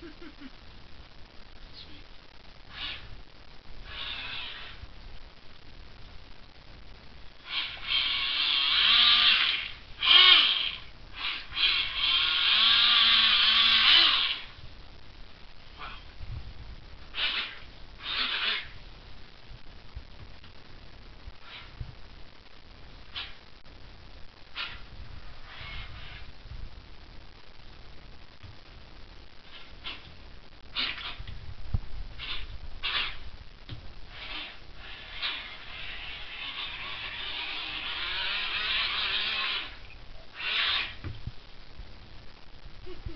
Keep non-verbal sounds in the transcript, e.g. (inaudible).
Sweet. (laughs)